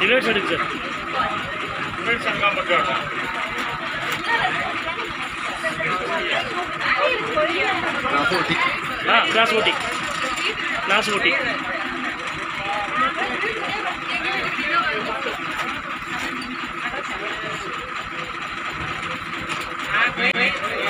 Debate sir sir debate ಸಂಘ ಬಗ್ಗೆ ಹಾಂ class voting class voting Wait, wait, wait.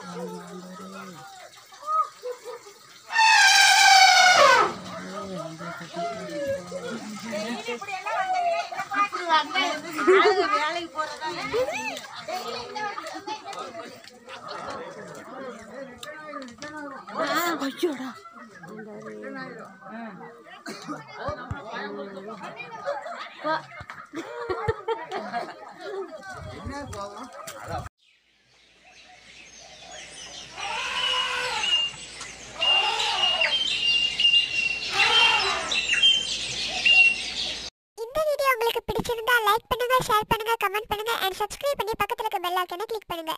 இந்த ஷேர் பண்ணுங்க கமெண்ட் பண்ணுங்க அண்ட் சப்ஸ்கிரைப் பண்ணி பக்கத்துல இருக்க பெல் ஐக்கனை கிளிக் பண்ணுங்க.